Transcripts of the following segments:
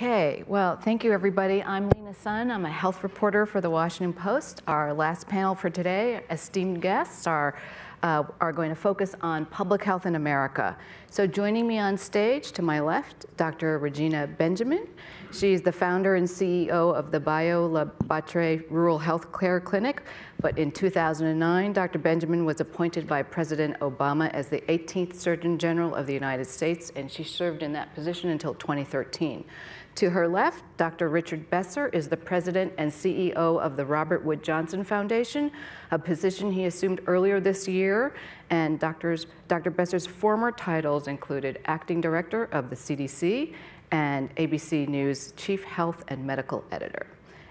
Okay, well, thank you everybody. I'm Lena Sun. I'm a health reporter for the Washington Post. Our last panel for today, esteemed guests are uh, are going to focus on public health in America. So joining me on stage to my left, Dr. Regina Benjamin. She's the founder and CEO of the Bayou La Batre Rural Health Care Clinic. But in 2009, Dr. Benjamin was appointed by President Obama as the 18th Surgeon General of the United States, and she served in that position until 2013. To her left, Dr. Richard Besser is the president and CEO of the Robert Wood Johnson Foundation, a position he assumed earlier this year. And Doctor's, Dr. Besser's former titles included acting director of the CDC and ABC News chief health and medical editor.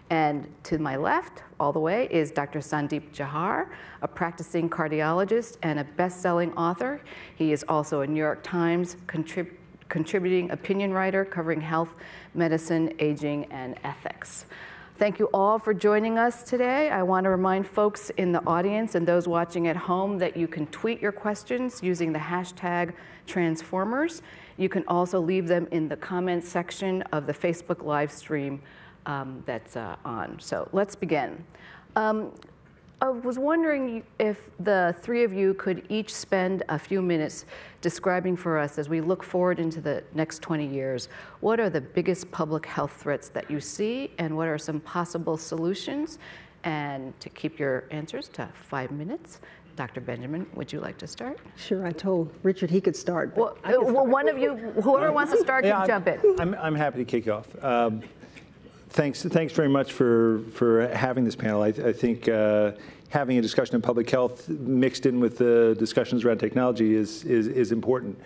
And to my left, all the way, is Dr. Sandeep Jauhar, a practicing cardiologist and a best-selling author. He is also a New York Times contributor contributing opinion writer covering health, medicine, aging, and ethics. Thank you all for joining us today. I want to remind folks in the audience and those watching at home that you can tweet your questions using the hashtag Transformers. You can also leave them in the comments section of the Facebook live stream um, that's uh, on. So let's begin. Um, I was wondering if the three of you could each spend a few minutes describing for us as we look forward into the next 20 years, what are the biggest public health threats that you see and what are some possible solutions? And to keep your answers to five minutes, Dr. Benjamin, would you like to start? Sure, I told Richard he could start. Well, uh, well one of you, whoever wants to start yeah, can I'm, jump in. I'm, I'm happy to kick you off. Um, Thanks, thanks very much for, for having this panel. I, I think uh, having a discussion of public health mixed in with the discussions around technology is, is, is important.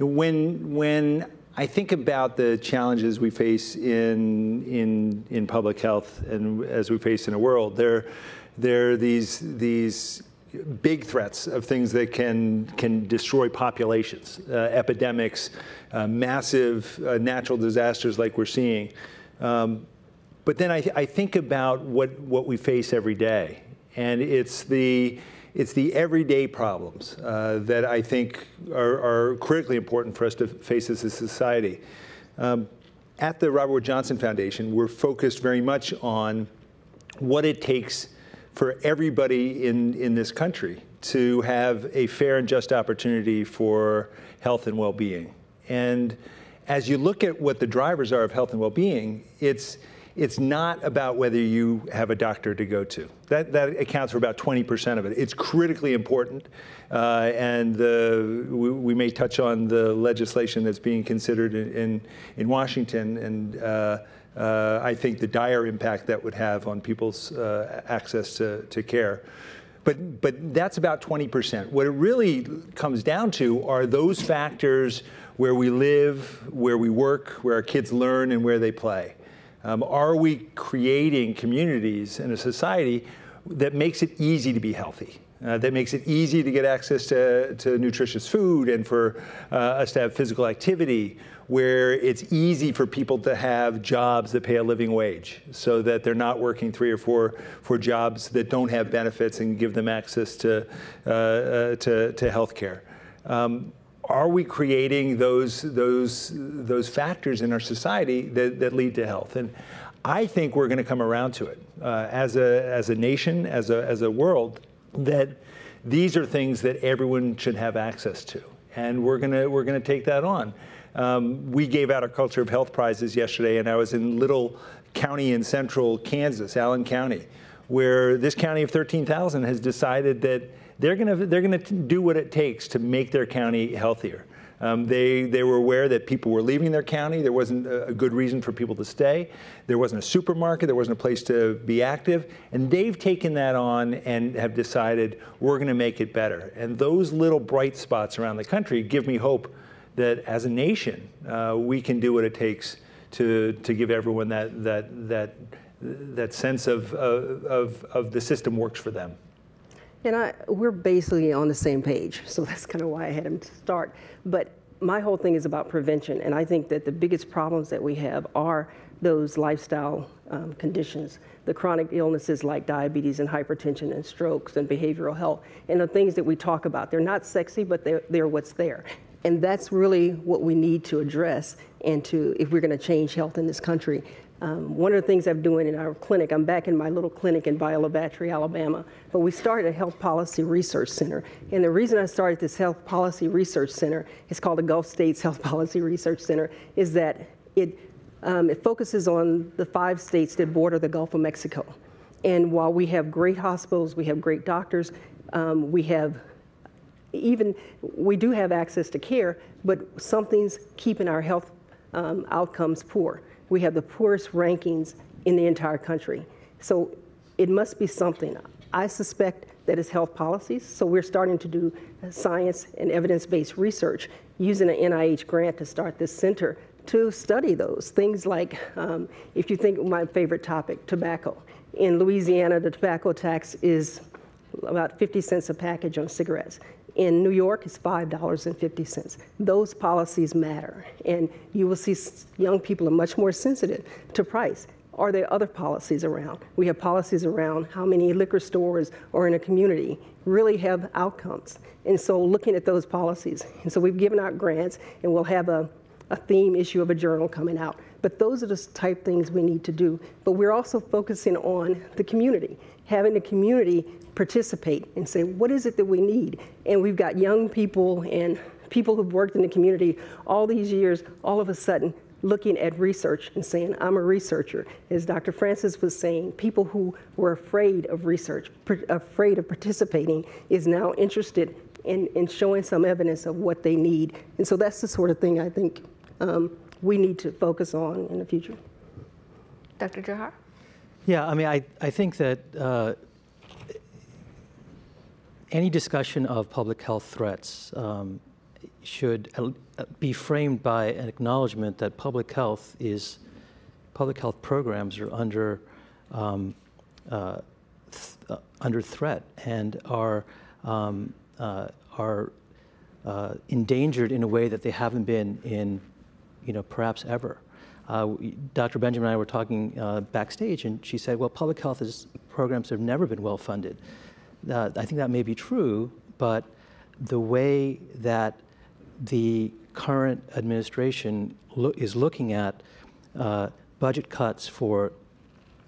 When, when I think about the challenges we face in, in, in public health and as we face in a world, there, there are these, these big threats of things that can, can destroy populations, uh, epidemics, uh, massive uh, natural disasters like we're seeing. Um, but then I, I think about what, what we face every day. And it's the, it's the everyday problems uh, that I think are, are, critically important for us to face as a society. Um, at the Robert Wood Johnson Foundation, we're focused very much on what it takes for everybody in, in this country to have a fair and just opportunity for health and well-being. And as you look at what the drivers are of health and well-being, it's, it's not about whether you have a doctor to go to. That, that accounts for about 20% of it. It's critically important, uh, and the, we, we, may touch on the legislation that's being considered in, in, in Washington, and uh, uh, I think the dire impact that would have on people's uh, access to, to care. But, but that's about 20%. What it really comes down to are those factors where we live, where we work, where our kids learn, and where they play. Um, are we creating communities in a society that makes it easy to be healthy? Uh, that makes it easy to get access to, to nutritious food and for uh, us to have physical activity, where it's easy for people to have jobs that pay a living wage so that they're not working three or four, for jobs that don't have benefits and give them access to, uh, uh to, to health care. Um, are we creating those, those, those factors in our society that, that lead to health? And I think we're going to come around to it uh, as, a, as a nation, as a, as a world, that these are things that everyone should have access to. And we're going to, we're to take that on. Um, we gave out our Culture of Health prizes yesterday, and I was in Little County in central Kansas, Allen County, where this county of 13,000 has decided that they're going to they're going to do what it takes to make their county healthier. Um, they, they were aware that people were leaving their county. There wasn't a, good reason for people to stay. There wasn't a supermarket. There wasn't a place to be active. And they've taken that on and have decided we're going to make it better. And those little bright spots around the country give me hope that as a nation, uh, we can do what it takes to, to give everyone that, that, that, that sense of, of, of the system works for them. And I, we're basically on the same page, so that's kind of why I had him start. But my whole thing is about prevention, and I think that the biggest problems that we have are those lifestyle um, conditions, the chronic illnesses like diabetes and hypertension and strokes and behavioral health, and the things that we talk about. They're not sexy, but they're, they're what's there. And that's really what we need to address and to, if we're going to change health in this country. Um, one of the things I'm doing in our clinic, I'm back in my little clinic in Bayou La Batre, Alabama, but we started a health policy research center. And the reason I started this health policy research center, it's called the Gulf States Health Policy Research Center, is that it, um, it focuses on the five states that border the Gulf of Mexico. And while we have great hospitals, we have great doctors, um, we have even, we do have access to care, but something's keeping our health um, outcomes poor. We have the poorest rankings in the entire country. So it must be something. I suspect that it's health policies, so we're starting to do science and evidence-based research using an NIH grant to start this center to study those. Things like, um, if you think my favorite topic, tobacco. In Louisiana, the tobacco tax is about 50 cents a package on cigarettes. In New York, it's $5.50. Those policies matter. And you will see young people are much more sensitive to price. Are there other policies around? We have policies around how many liquor stores or in a community really have outcomes. And so looking at those policies. And so we've given out grants and we'll have a, a theme issue of a journal coming out. But those are the type things we need to do. But we're also focusing on the community, having the community participate and say, what is it that we need? And we've got young people and people who've worked in the community all these years, all of a sudden looking at research and saying, I'm a researcher. As Dr. Francis was saying, people who were afraid of research, afraid of participating, is now interested in, in showing some evidence of what they need. And so that's the sort of thing I think um, we need to focus on in the future. Dr. Jauhar? Yeah, I mean, I, I think that uh, any discussion of public health threats um, should be framed by an acknowledgement that public health is public health programs are under um, uh, th uh, under threat and are um, uh, are uh, endangered in a way that they haven't been in you know perhaps ever. Uh, Dr. Benjamin and I were talking uh, backstage, and she said, "Well, public health is, programs have never been well funded." Uh, I think that may be true, but the way that the current administration lo is looking at uh, budget cuts for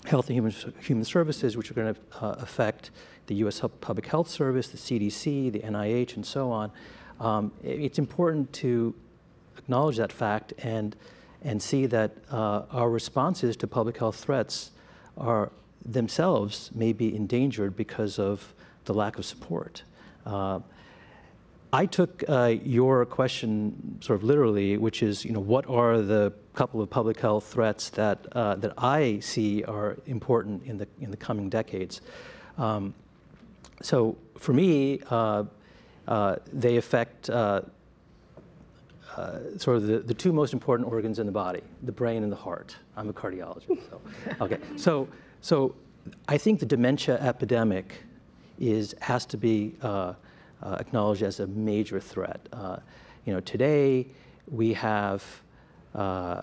health and human, human services, which are going to uh, affect the U.S. Public Health Service, the CDC, the NIH, and so on. Um, it's important to acknowledge that fact and and see that uh, our responses to public health threats are themselves may be endangered because of the lack of support. Uh, I took uh, your question sort of literally, which is, you know, what are the couple of public health threats that uh, that I see are important in the in the coming decades? Um, so for me, uh, uh they affect uh, sort of the, the two most important organs in the body, the brain and the heart. I'm a cardiologist, so okay. So so I think the dementia epidemic is, has to be uh, uh, acknowledged as a major threat. Uh, you know, today we have uh,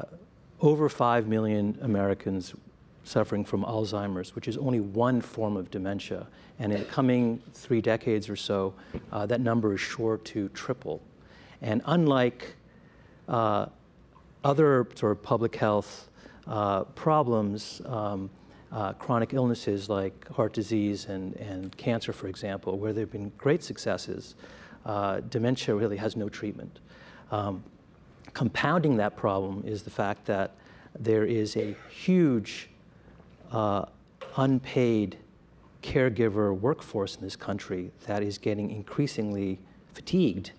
over 5 million Americans suffering from Alzheimer's, which is only one form of dementia. And in the coming three decades or so, uh, that number is sure to triple. And unlike uh, other sort of public health uh, problems, um, uh, chronic illnesses like heart disease and, and cancer, for example, where there have been great successes, uh, dementia really has no treatment. Um, compounding that problem is the fact that there is a huge uh, unpaid caregiver workforce in this country that is getting increasingly fatigued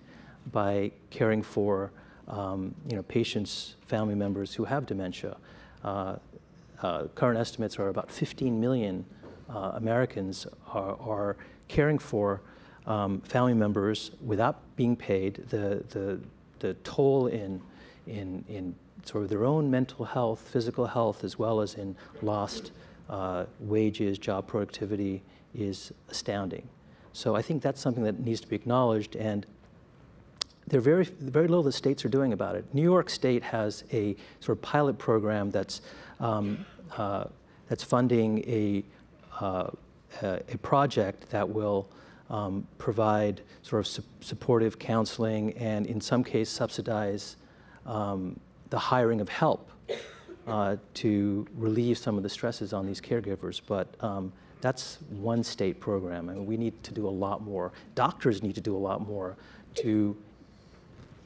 by caring for um, you know, patients, family members who have dementia. Uh, uh, current estimates are about 15 million uh, Americans are, are, caring for um, family members without being paid. The, the, the toll in, in, in sort of their own mental health, physical health, as well as in lost uh, wages, job productivity is astounding. So I think that's something that needs to be acknowledged and there are very, very little the states are doing about it. New York State has a sort of pilot program that's um, uh, that's funding a, uh, a project that will um, provide sort of su supportive counseling and in some cases subsidize um, the hiring of help uh, to relieve some of the stresses on these caregivers. But um, that's one state program, and we need to do a lot more. Doctors need to do a lot more to,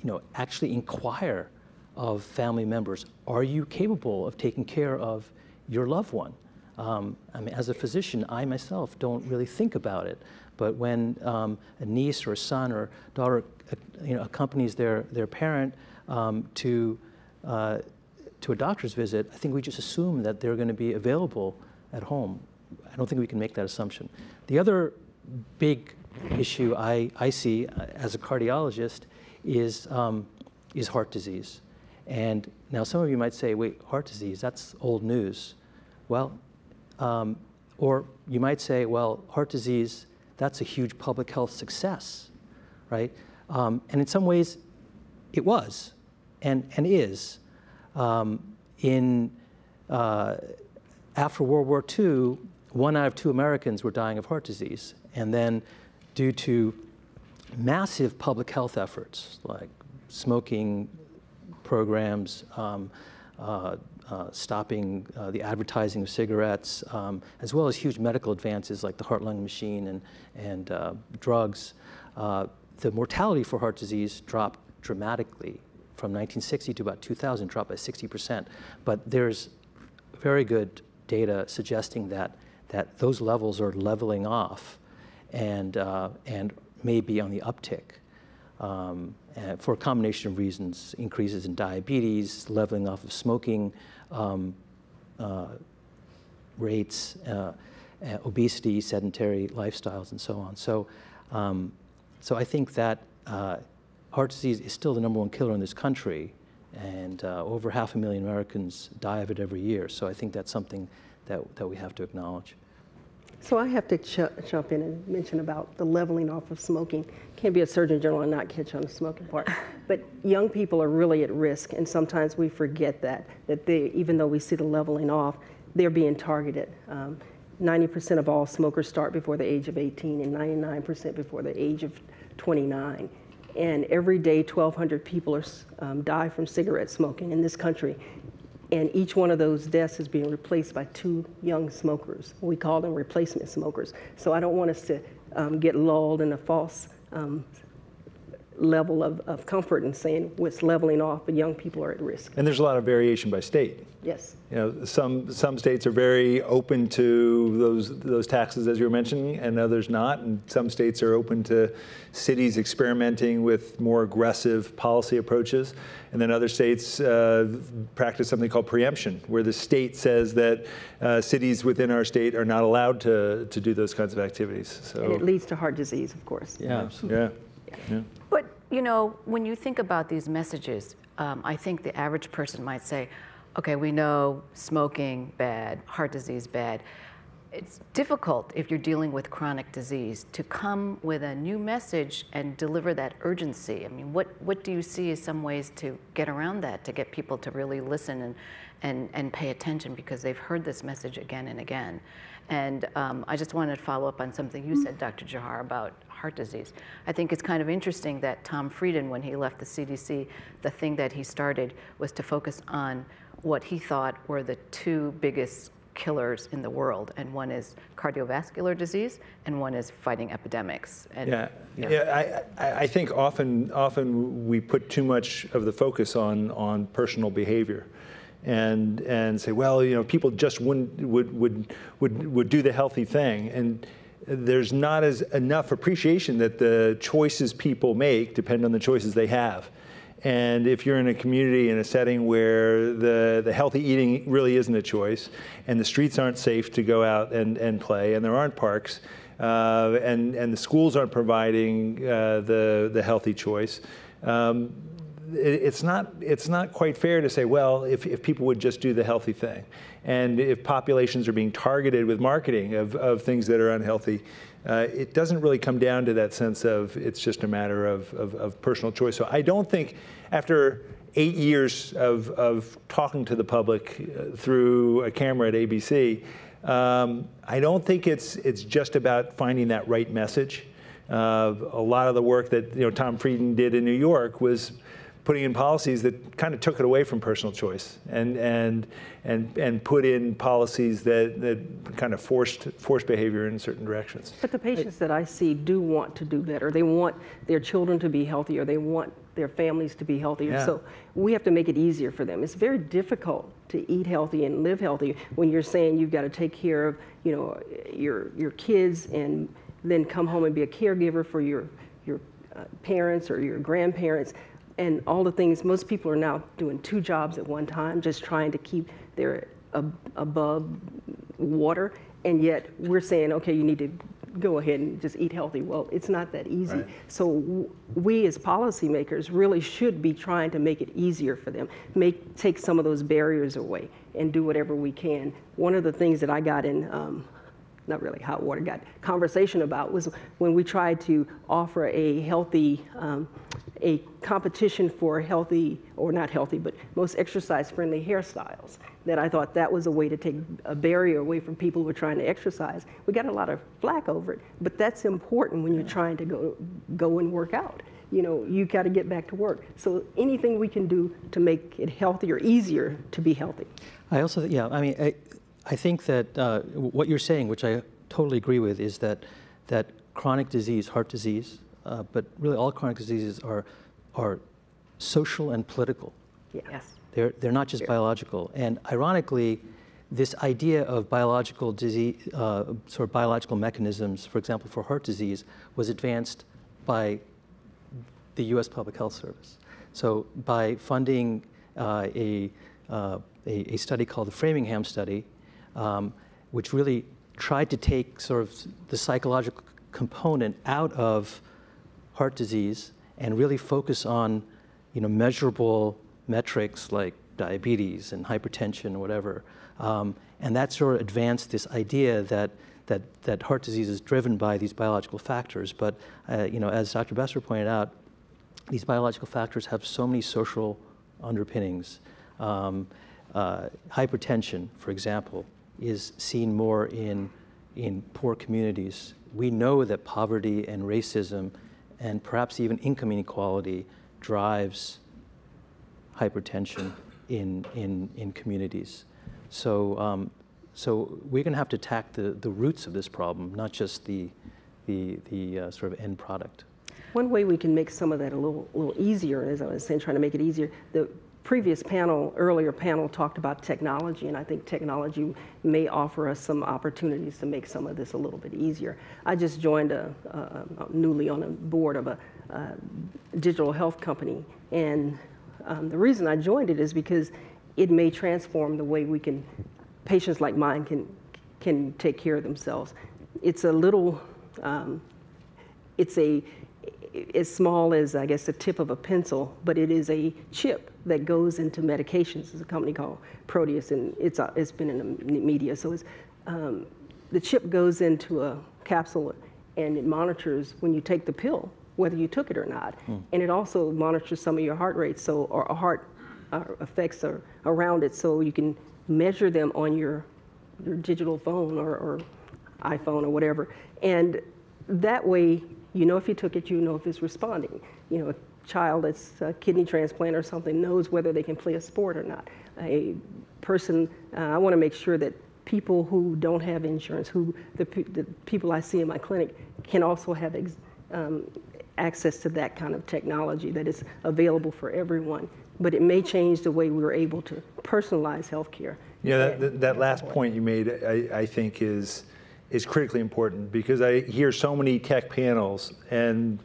you know, actually inquire of family members: Are you capable of taking care of your loved one? Um, I mean, as a physician, I myself don't really think about it, but when um, a niece or a son or daughter, uh, you know, accompanies their their parent um, to uh, to a doctor's visit, I think we just assume that they're going to be available at home. I don't think we can make that assumption. The other big issue I, I see uh, as a cardiologist is, um, is heart disease. And now some of you might say, wait, heart disease, that's old news. Well, um, or you might say, well, heart disease, that's a huge public health success, right? Um, and in some ways, it was and, and is. Um, in, uh, after World War II, one out of two Americans were dying of heart disease. And then, due to massive public health efforts like smoking programs, um, uh, uh, stopping uh, the advertising of cigarettes, um, as well as huge medical advances like the heart lung machine and, and uh, drugs, uh, the mortality for heart disease dropped dramatically from 1960 to about 2000, dropped by 60%. But there's very good data suggesting that, that those levels are leveling off and, uh, and may be on the uptick. Um, for a combination of reasons, increases in diabetes, leveling off of smoking um, uh, rates, uh, uh obesity, sedentary lifestyles, and so on. So, um, so I think that uh, heart disease is still the number one killer in this country, and uh, over half a million Americans die of it every year. So I think that's something that, that we have to acknowledge. So I have to ch jump in and mention about the leveling off of smoking. Can't be a surgeon general and not catch on the smoking part. But young people are really at risk, and sometimes we forget that, that they, even though we see the leveling off, they're being targeted. 90% um, of all smokers start before the age of 18 and 99% before the age of 29 and every day 1,200 people are, um, die from cigarette smoking in this country. And each one of those deaths is being replaced by two young smokers. We call them replacement smokers. So I don't want us to um, get lulled in a false um, level of, of comfort in saying what's leveling off, but young people are at risk. And there's a lot of variation by state. Yes. You know, some some states are very open to those those taxes as you were mentioning, and others not. And some states are open to cities experimenting with more aggressive policy approaches. And then other states uh, practice something called preemption, where the state says that uh, cities within our state are not allowed to to do those kinds of activities. So and it leads to heart disease, of course. Yeah, absolutely. Yeah. Yeah. But you know, when you think about these messages, um, I think the average person might say, okay, we know smoking bad, heart disease bad. It's difficult if you're dealing with chronic disease to come with a new message and deliver that urgency. I mean, what, what do you see as some ways to get around that, to get people to really listen and, and, and pay attention because they've heard this message again and again? And um, I just wanted to follow up on something you said, Dr. Jauhar, about heart disease. I think it's kind of interesting that Tom Frieden, when he left the CDC, the thing that he started was to focus on what he thought were the two biggest killers in the world, and one is cardiovascular disease, and one is fighting epidemics. And, yeah, yeah. yeah I, I think often, often we put too much of the focus on on personal behavior, and and say, well, you know, people just wouldn't would would would would do the healthy thing, and there's not as enough appreciation that the choices people make depend on the choices they have. And if you're in a community in a setting where the, the healthy eating really isn't a choice, and the streets aren't safe to go out and, and play, and there aren't parks, uh, and, and the schools aren't providing uh, the, the healthy choice, um, it's, not, it's not quite fair to say, well, if, if people would just do the healthy thing. And if populations are being targeted with marketing of, of things that are unhealthy, uh, it doesn't really come down to that sense of it's just a matter of, of, of personal choice. So I don't think after eight years of, of talking to the public uh, through a camera at ABC, um, I don't think it's, it's just about finding that right message Uh, a lot of the work that you know Tom Frieden did in New York was putting in policies that kind of took it away from personal choice and and and and put in policies that that kind of forced forced behavior in certain directions. But the patients that I see do want to do better. They want their children to be healthier. They want their families to be healthier. Yeah. So we have to make it easier for them. It's very difficult to eat healthy and live healthy when you're saying you've got to take care of, you know, your your kids and then come home and be a caregiver for your your uh, parents or your grandparents and all the things most people are now doing two jobs at one time just trying to keep their ab- above water. And yet we're saying okay you need to go ahead and just eat healthy. Well it's not that easy. Right. so w- we as policymakers really should be trying to make it easier for them. Make take some of those barriers away and do whatever we can. One of the things that i got in um, not really hot water, got conversation about was when we tried to offer a healthy, um, a competition for healthy, or not healthy, but most exercise friendly hairstyles. That I thought that was a way to take a barrier away from people who are trying to exercise. We got a lot of flack over it, but that's important when you're trying to go, go and work out. You know, you got to get back to work. So anything we can do to make it healthier, easier to be healthy. I also, yeah, I mean, I, I think that uh, what you're saying, which I totally agree with, is that that chronic disease, heart disease, uh, but really all chronic diseases are are social and political. Yes. They're they're not just biological. And ironically, this idea of biological disease, uh, sort of biological mechanisms, for example, for heart disease, was advanced by the U.S. Public Health Service. So by funding uh, a, uh, a, a study called the Framingham Study, um, which really tried to take sort of the psychological component out of heart disease and really focus on, you know, measurable metrics like diabetes and hypertension and whatever. Um, and that sort of advanced this idea that, that, that heart disease is driven by these biological factors. But, uh, you know, as Dr. Besser pointed out, these biological factors have so many social underpinnings. Um, uh, hypertension, for example, is seen more in, in poor communities. We know that poverty and racism and perhaps even income inequality drives hypertension in, in, in communities. So, um, so we're going to have to attack the, the roots of this problem, not just the, the, the uh, sort of end product. One way we can make some of that a little, little easier, as I was saying, trying to make it easier, the previous panel, earlier panel talked about technology, and I think technology may offer us some opportunities to make some of this a little bit easier. I just joined a, a, a newly on a board of a, a digital health company, and um, the reason I joined it is because it may transform the way we can, patients like mine can, can take care of themselves. It's a little, um, it's a, as small as I guess the tip of a pencil, but it is a chip that goes into medications. It's a company called Proteus, and it's uh, it's been in the media. So it's um, the chip goes into a capsule, and it monitors when you take the pill whether you took it or not, and it also monitors some of your heart rate, so or heart uh, effects are around it, so you can measure them on your your digital phone or, or iPhone or whatever, and that way you know if you took it, you know if it's responding. You know, a child that's a kidney transplant or something knows whether they can play a sport or not. A person, uh, I want to make sure that people who don't have insurance, who the, the people I see in my clinic, can also have ex, um, access to that kind of technology that is available for everyone. But it may change the way we're able to personalize healthcare. Yeah, that, that, that last point you made, I, I think is is critically important because I hear so many tech panels, and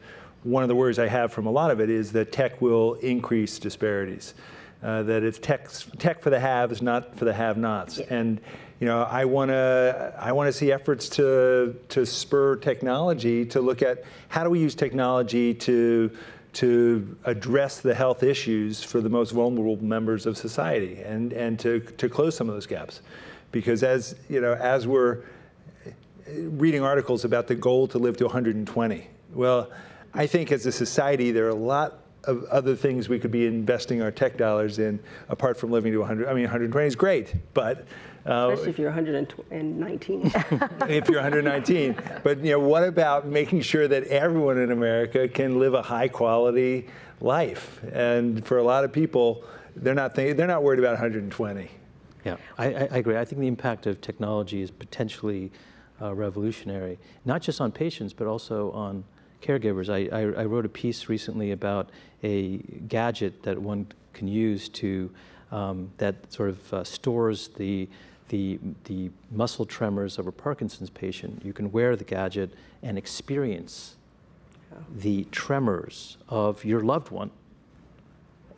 one of the worries I have from a lot of it is that tech will increase disparities. Uh, that it's tech, tech for the haves, not for the have-nots. And you know, I want to I want to see efforts to to spur technology to look at how do we use technology to to address the health issues for the most vulnerable members of society and, and to, to close some of those gaps. Because as, you know, as we're reading articles about the goal to live to 120, well, I think as a society there are a lot of other things we could be investing our tech dollars in apart from living to 100. I mean, 120 is great, but uh, especially if you're 119. if you're 119, but you know, what about making sure that everyone in America can live a high quality life? And for a lot of people, they're not they're not worried about 120. Yeah, I, I, agree. I think the impact of technology is potentially uh, revolutionary, not just on patients, but also on caregivers. I, I, I, wrote a piece recently about a gadget that one can use to um, that sort of uh, stores the the, the muscle tremors of a Parkinson's patient. You can wear the gadget and experience the tremors of your loved one.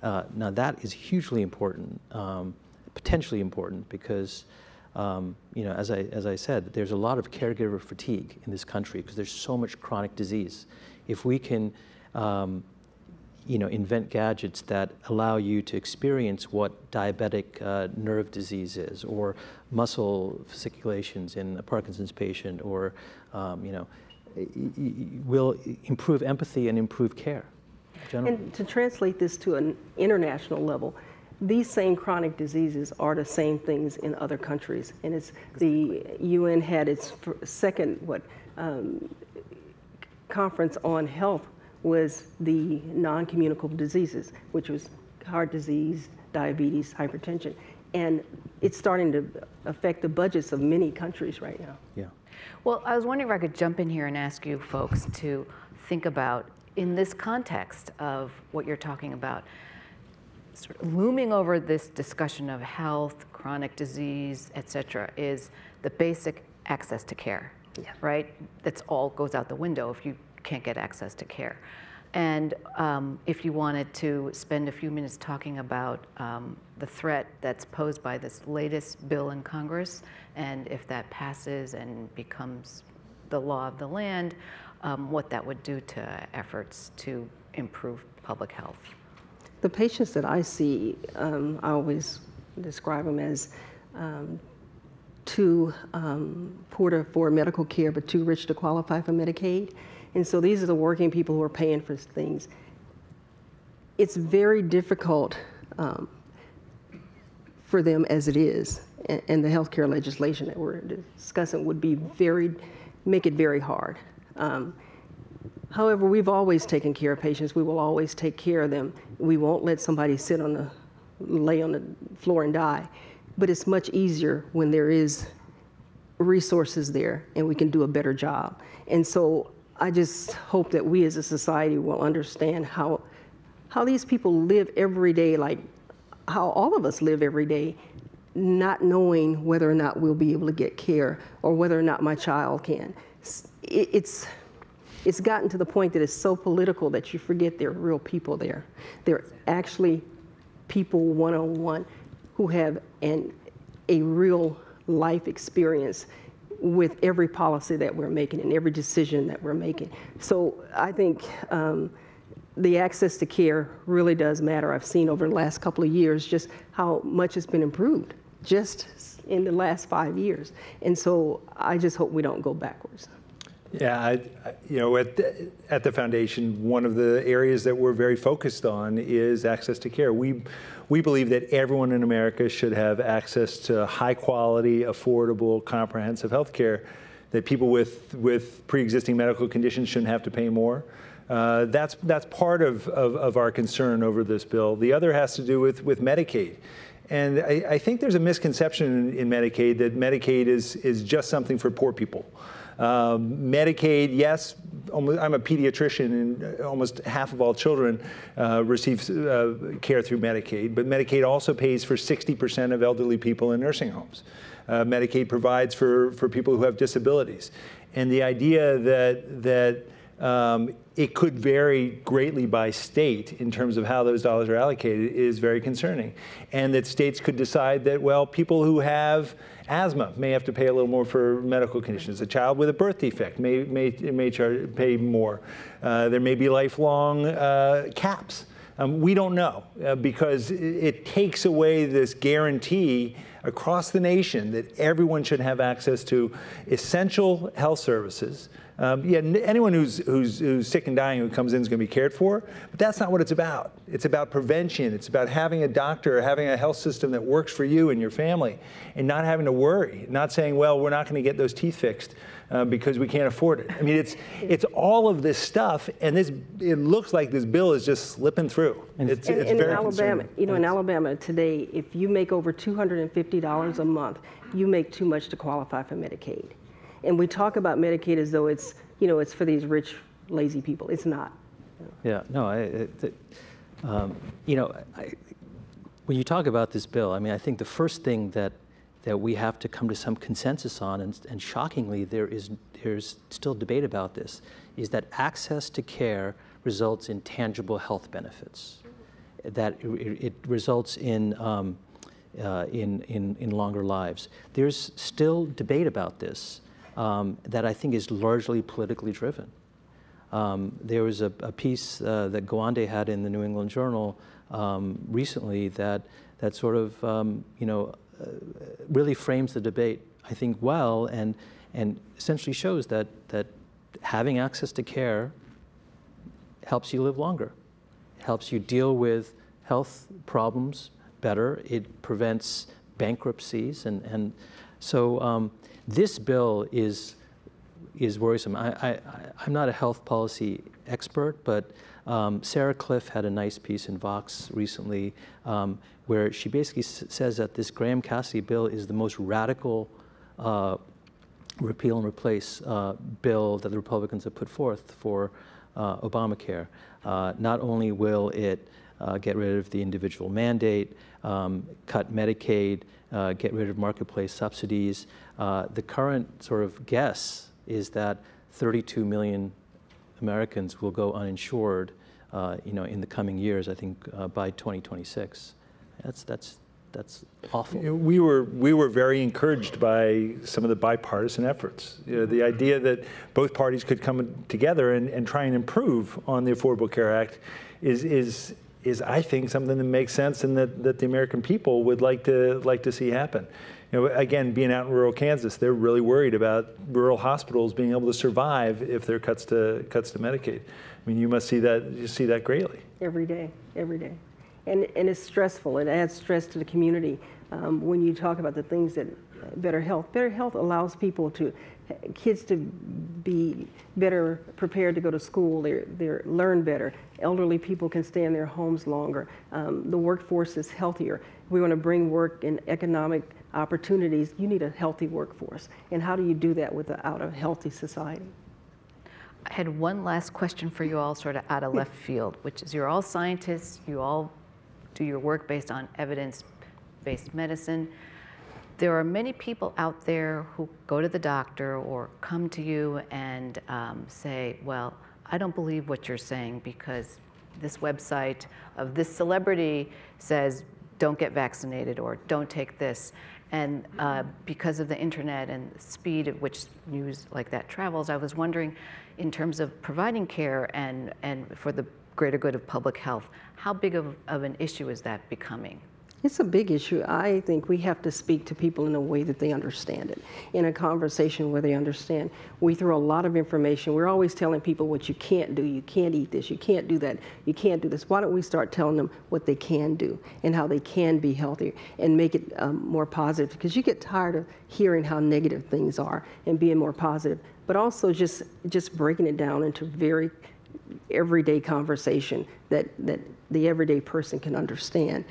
Uh, now that is hugely important, um, potentially important, because um, you know, as I, as I said, there's a lot of caregiver fatigue in this country because there's so much chronic disease. If we can, um, you know, invent gadgets that allow you to experience what diabetic uh, nerve disease is, or muscle fasciculations in a Parkinson's patient, or, um, you know, will improve empathy and improve care. And to translate this to an international level, these same chronic diseases are the same things in other countries. And it's the UN had its second what um, conference on health was the non-communicable diseases, which was heart disease, diabetes, hypertension. And it's starting to affect the budgets of many countries right now. Yeah. Well, I was wondering if I could jump in here and ask you folks to think about, in this context of what you're talking about, sort of looming over this discussion of health, chronic disease, et cetera, is the basic access to care, yeah. right? That's all goes out the window if you can't get access to care. And um, if you wanted to spend a few minutes talking about um, the threat that's posed by this latest bill in Congress, and if that passes and becomes the law of the land, um, what that would do to efforts to improve public health. The patients that I see, um, I always describe them as um, too um, poor to afford medical care, but too rich to qualify for Medicaid. And so these are the working people who are paying for things. It's very difficult um, for them as it is. And, and the healthcare legislation that we're discussing would be very, make it very hard. Um, However, we've always taken care of patients. We will always take care of them. We won't let somebody sit on the, lay on the floor and die. But it's much easier when there is resources there and we can do a better job. And so I just hope that we as a society will understand how, how these people live every day, like how all of us live every day, not knowing whether or not we'll be able to get care or whether or not my child can. It's, it's gotten to the point that it's so political that you forget there are real people there. They're actually people one on one who have an, a real life experience with every policy that we're making and every decision that we're making. So I think um, the access to care really does matter. I've seen over the last couple of years just how much has been improved just in the last five years. And so I just hope we don't go backwards. Yeah, I, you know, at the, at the foundation, one of the areas that we're very focused on is access to care. We we believe that everyone in America should have access to high quality, affordable, comprehensive health care. That people with with pre-existing medical conditions shouldn't have to pay more. Uh, that's that's part of, of, of our concern over this bill. The other has to do with with Medicaid. And I, I think there's a misconception in, in Medicaid that Medicaid is, is just something for poor people. Um, Medicaid, yes, I'm a pediatrician, and almost half of all children uh, receive uh, care through Medicaid, but Medicaid also pays for 60% of elderly people in nursing homes. Uh, Medicaid provides for, for people who have disabilities. And the idea that, that um, it could vary greatly by state in terms of how those dollars are allocated is very concerning. And that states could decide that, well, people who have asthma may have to pay a little more for medical conditions. A child with a birth defect may, may, may charge, pay more. Uh, there may be lifelong uh, caps. Um, we don't know uh, because it, it takes away this guarantee across the nation that everyone should have access to essential health services Um, yeah, anyone who's, who's, who's sick and dying who comes in is going to be cared for, but that's not what it's about. It's about prevention. It's about having a doctor, having a health system that works for you and your family, and not having to worry, not saying, well, we're not going to get those teeth fixed. Uh, because we can't afford it. I mean, it's it's all of this stuff, and this it looks like this bill is just slipping through. It's, And it's in very Alabama, you know, in Alabama today, if you make over $250 a month, you make too much to qualify for Medicaid. And we talk about Medicaid as though it's, you know, it's for these rich, lazy people. It's not. Yeah, no, I, it- um, you know, I, when you talk about this bill, I mean, I think the first thing that that we have to come to some consensus on, and, and shockingly, there is there's still debate about this, is that access to care results in tangible health benefits. That it, it results in, um, uh, in in in longer lives. There's still debate about this um, that I think is largely politically driven. Um, there was a, a piece uh, that Gawande had in the New England Journal um, recently that that sort of um, you know uh, really frames the debate I think well and and essentially shows that that having access to care helps you live longer, helps you deal with health problems better. It prevents bankruptcies and and so um, this bill is is worrisome. I, I, I'm not a health policy expert, but um, Sarah Kliff had a nice piece in Vox recently um, where she basically says that this Graham Cassidy bill is the most radical uh, repeal and replace uh, bill that the Republicans have put forth for uh, Obamacare. Uh, not only will it uh, get rid of the individual mandate, um, cut Medicaid, uh, get rid of marketplace subsidies, uh, the current sort of guess is that 32 million Americans will go uninsured, uh, you know, in the coming years. I think uh, by 2026. That's that's that's awful. We were, we were very encouraged by some of the bipartisan efforts. You know, the idea that both parties could come together and, and try and improve on the Affordable Care Act is, is, is I think, something that makes sense and that, that the American people would like to, like to see happen. You know, again, being out in rural Kansas, they're really worried about rural hospitals being able to survive if there are cuts to, cuts to Medicaid. I mean, you must see that, you see that greatly. Every day, every day. And, and it's stressful. It adds stress to the community um, when you talk about the things that better health. Better health allows people to, kids to be better prepared to go to school. They they learn better. Elderly people can stay in their homes longer. Um, the workforce is healthier. We want to bring work and economic opportunities. You need a healthy workforce. And how do you do that without a healthy society? I had one last question for you all, sort of out of left field, which is you're all scientists, you all do your work based on evidence based medicine. There are many people out there who go to the doctor or come to you and um, say, Well, I don't believe what you're saying because this website of this celebrity says, Don't get vaccinated or don't take this. And uh, because of the internet and the speed at which news like that travels, I was wondering, in terms of providing care and, and for the greater good of public health, how big of, of an issue is that becoming? It's a big issue. I think we have to speak to people in a way that they understand it, in a conversation where they understand. We throw a lot of information. We're always telling people what you can't do. You can't eat this. You can't do that. You can't do this. Why don't we start telling them what they can do and how they can be healthier and make it um, more positive? Because you get tired of hearing how negative things are and being more positive, but also just just breaking it down into very everyday conversation that, that the everyday person can understand.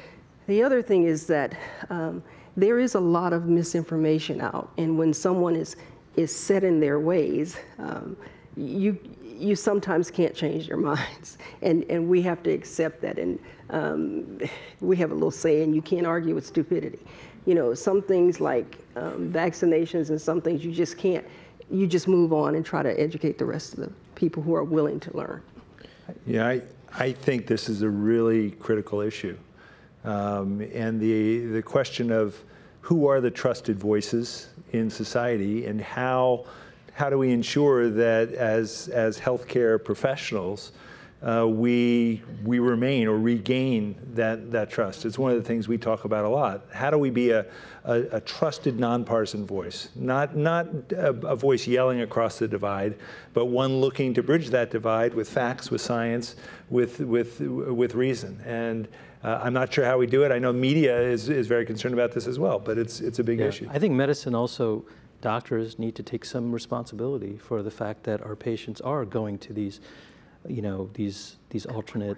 The other thing is that um, there is a lot of misinformation out, and when someone is, is set in their ways, um, you, you sometimes can't change their minds, and, and we have to accept that. And um, we have a little saying, you can't argue with stupidity. You know, some things like um, vaccinations and some things you just can't, you just move on and try to educate the rest of the people who are willing to learn. Yeah, I, I think this is a really critical issue. Um, and the, the question of who are the trusted voices in society and how, how do we ensure that as, as healthcare professionals, uh, we we remain or regain that that trust. It's one of the things we talk about a lot. How do we be a a, a trusted nonpartisan voice, not not a, a, voice yelling across the divide, but one looking to bridge that divide with facts, with science, with with with reason. And uh, I'm not sure how we do it. I know media is, is very concerned about this as well, but it's it's a big yeah. issue. I think medicine also doctors need to take some responsibility for the fact that our patients are going to these you know, these, these alternate,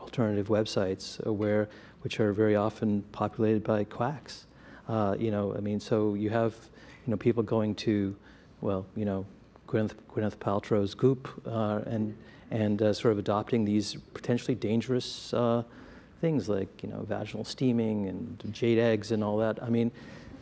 alternative websites uh, where, which are very often populated by quacks. Uh, you know, I mean, so you have, you know, people going to, well, you know, Gwyneth, Gwyneth Paltrow's Goop uh, and, and uh, sort of adopting these potentially dangerous uh, things like, you know, vaginal steaming and jade eggs and all that. I mean,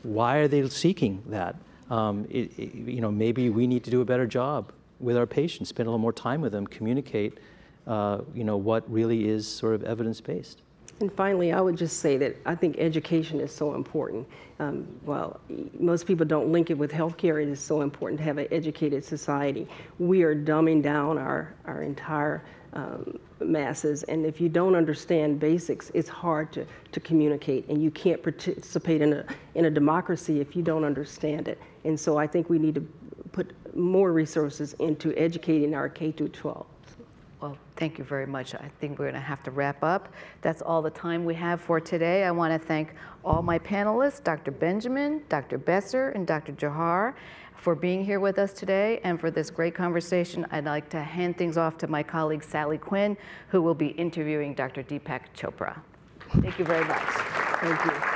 why are they seeking that? Um, it, it, you know, maybe we need to do a better job with our patients, spend a little more time with them, communicate, uh, you know, what really is sort of evidence-based. And finally, I would just say that I think education is so important. Um, while most people don't link it with healthcare, it is so important to have an educated society. We are dumbing down our, our entire um, masses, and if you don't understand basics, it's hard to, to communicate, and you can't participate in a, in a democracy if you don't understand it. And so I think we need to put more resources into educating our K through 12. Well, thank you very much. I think we're going to have to wrap up. That's all the time we have for today. I want to thank all my panelists, Dr. Benjamin, Dr. Besser, and Dr. Jauhar, for being here with us today and for this great conversation. I'd like to hand things off to my colleague, Sally Quinn, who will be interviewing Dr. Deepak Chopra. Thank you very much. Thank you.